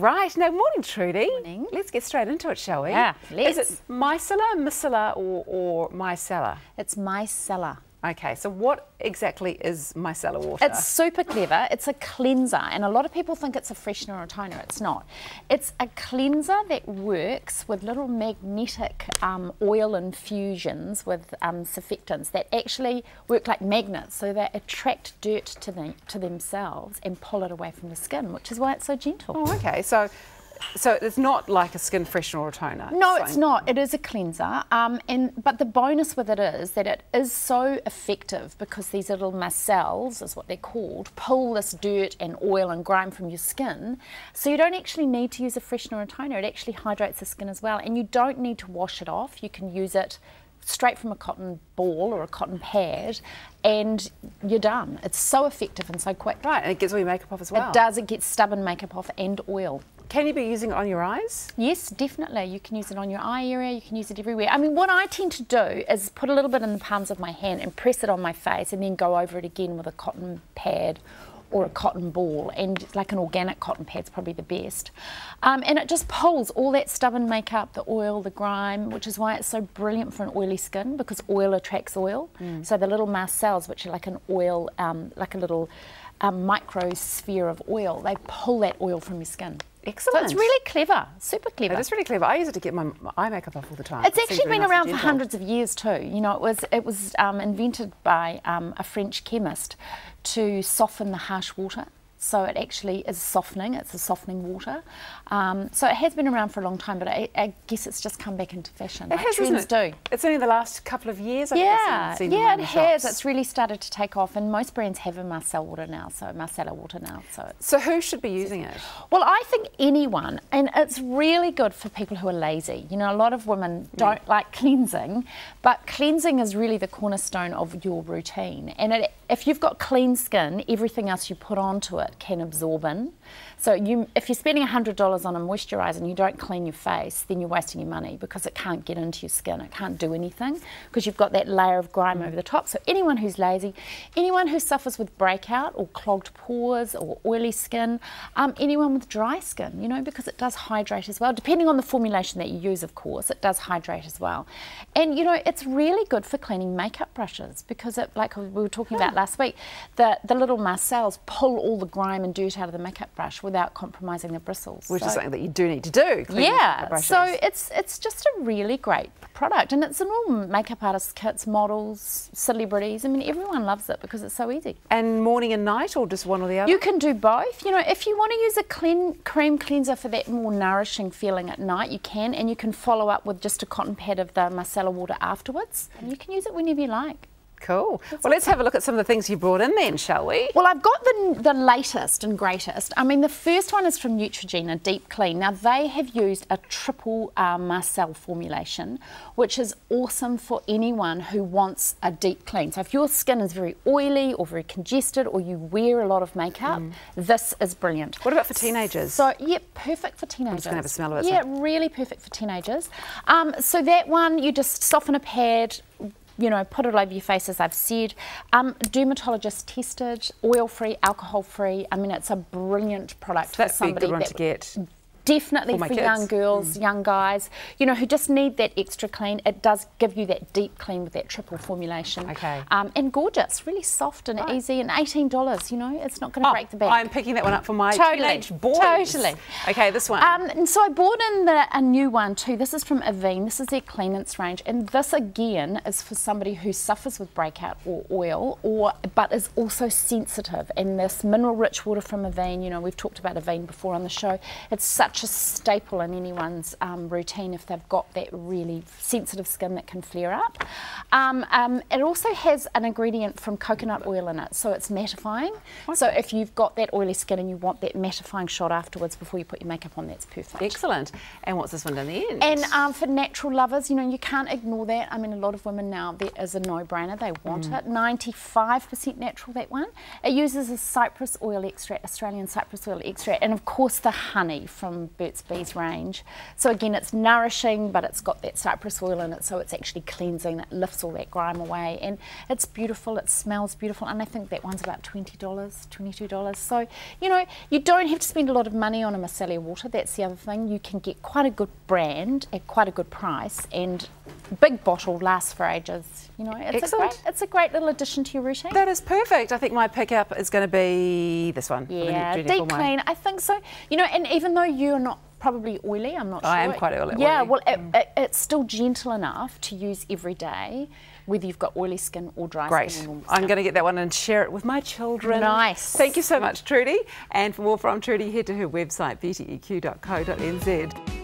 Right, now morning Trudi. Morning. Let's get straight into it, shall we? Yeah, Is let's. Is it micellar, micellar or, or micellar? It's micellar. Okay, so what exactly is micellar water? It's super clever. It's a cleanser, and a lot of people think it's a freshener or a toner. It's not. It's a cleanser that works with little magnetic um, oil infusions with um, surfactants that actually work like magnets, so they attract dirt to them to themselves and pull it away from the skin, which is why it's so gentle. oh, okay, so so it's not like a skin freshener or a toner. No, so- it's not. It is a cleanser, um, and but the bonus with it is that it is so effective because these little micelles, is what they're called, pull this dirt and oil and grime from your skin. So you don't actually need to use a freshener or a toner. It actually hydrates the skin as well, and you don't need to wash it off. You can use it straight from a cotton ball or a cotton pad, and you're done. It's so effective and so quick. Right, and it gets all your makeup off as well. It does. It gets stubborn makeup off and oil. Can you be using it on your eyes? Yes, definitely. You can use it on your eye area, you can use it everywhere. I mean, what I tend to do is put a little bit in the palms of my hand and press it on my face and then go over it again with a cotton pad or a cotton ball and like an organic cotton pad's probably the best. Um, and it just pulls all that stubborn makeup, the oil, the grime, which is why it's so brilliant for an oily skin because oil attracts oil. So the little micelles, which are like an oil, um, like a little um, microsphere of oil, they pull that oil from your skin. So Excellent. it's really clever, super clever. It is really clever. I use it to get my, my eye makeup off all the time. It's It actually been nice around for hundreds of years too. You know, it was it was um, invented by um, a French chemist to soften the harsh water. So it actually is softening. It's a softening water. Um, so it has been around for a long time, but I, I guess it's just come back into fashion. It like has, trends do. It's only the last couple of years I Yeah, I've seen, seen yeah, it has. shops. It's really started to take off, and most brands have a micellar water now. So micellar water now. So it's So who should be using it? Well, I think anyone, and it's really good for people who are lazy. You know, a lot of women don't like cleansing, but cleansing is really the cornerstone of your routine. And it, if you've got clean skin, everything else you put onto it can absorb in. So you, if you're spending $100 on a moisturiser and you don't clean your face, then you're wasting your money because it can't get into your skin. It can't do anything because you've got that layer of grime over the top. So anyone who's lazy, anyone who suffers with breakout or clogged pores or oily skin, um, anyone with dry skin, you know, because it does hydrate as well. Depending on the formulation that you use, of course, it does hydrate as well. And you know, it's really good for cleaning makeup brushes because it, like we were talking about last week, the, the little micelles pull all the grime and dirt out of the makeup brush without compromising the bristles. Which So- is something that you do need to do. yeah, so it's it's just a really great product, and it's in all makeup artists' kits, models, celebrities. I mean, everyone loves it because it's so easy. and morning and night, or just one or the other? You can do both. You know, if you want to use a clean cream cleanser for that more nourishing feeling at night, you can, and you can follow up with just a cotton pad of the micellar water afterwards, and you can use it whenever you like. Cool. Well, let's have a look at some of the things you brought in then, shall we? Well, I've got the, the latest and greatest. I mean, the first one is from Neutrogena Deep Clean. Now, they have used a triple uh, micelle formulation, which is awesome for anyone who wants a deep clean. So, if your skin is very oily or very congested or you wear a lot of makeup, this is brilliant. What about for teenagers? So, yeah, perfect for teenagers. I'm just gonna have a smell of it, Yeah, so- really perfect for teenagers. Um, so, that one, you just soften a pad, you know, put it over your face, as I've said. Um, dermatologist tested, oil free, alcohol free. I mean, it's a brilliant product That's for a somebody good one that to get. Definitely For for, young girls, young guys, you know, who just need that extra clean. It does give you that deep clean with that triple formulation. Okay. Um, and gorgeous, really soft and Right. easy, and $18, you know, it's not going to Oh, break the bank. I'm picking that one up for my Totally, teenage boys. totally. Okay, this one. Um, and so I bought in the, a new one too. This is from Avene. This is their cleanance range, and this again is for somebody who suffers with breakout or oil, or but is also sensitive. And this mineral-rich water from Avene, you know, we've talked about Avene before on the show. It's such a staple in anyone's um, routine if they've got that really sensitive skin that can flare up. Um, um, it also has an ingredient from coconut oil in it, so it's mattifying. So if you've got that oily skin and you want that mattifying shot afterwards before you put your makeup on, that's perfect. Excellent. And what's this one down the end? And um, for natural lovers, you know, you can't ignore that. I mean, a lot of women now, that is a no-brainer. They want Mm. it. 95% natural, that one. It uses a cypress oil extract, Australian cypress oil extract, and of course the honey from from Burt's Bees range. So again, it's nourishing, but it's got that cypress oil in it, so it's actually cleansing. It lifts all that grime away, and it's beautiful. It smells beautiful, and I think that one's about twenty dollars, twenty-two dollars. So you know, you don't have to spend a lot of money on a micellar water. That's the other thing. You can get quite a good brand at quite a good price, and big bottle lasts for ages. You know, it's Excellent. a great, it's a great little addition to your routine. That is perfect. I think my pickup is going to be this one. Yeah, deep clean. I think so. You know, and even though you're not probably oily, I'm not sure. I am quite oily- Yeah, oily. well, it, mm. it, it's still gentle enough to use every day, whether you've got oily skin or dry Great. skin. normal I'm going to get that one and share it with my children. Nice. Thank you so much, Trudi. And for more from Trudi, head to her website, beautyeq.co.nz.